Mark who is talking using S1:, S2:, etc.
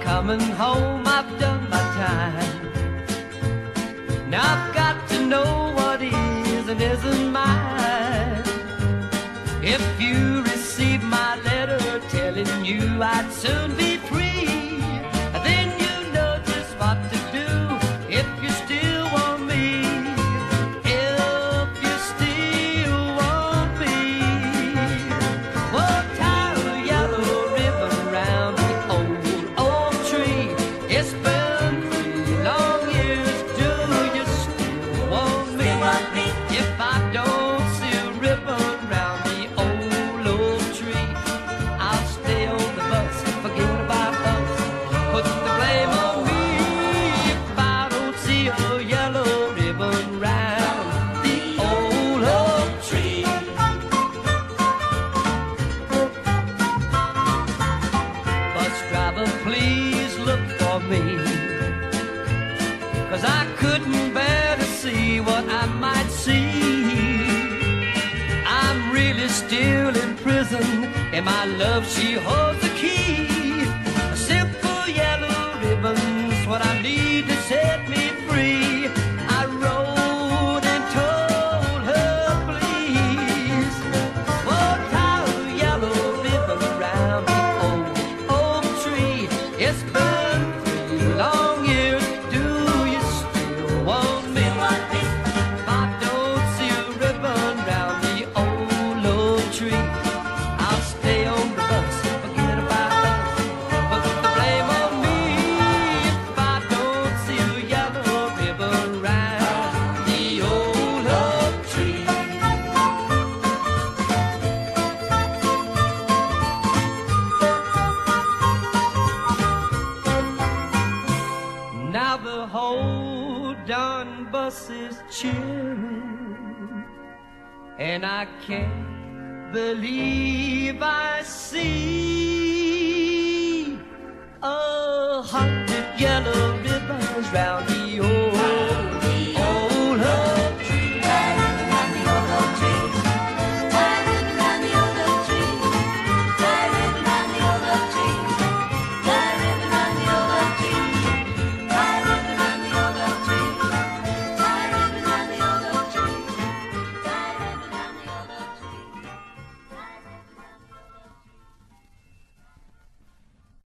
S1: coming home, I've done my time. Now I've got to know what is and isn't mine. If you receive my letter telling you I'd soon be for me. Cause I couldn't bear to see what I might see. I'm really still in prison, and my love, she holds the key. A simple yellow ribbon's what I need the whole darn bus is cheering, and I can't believe I see a hundred yellow ribbons round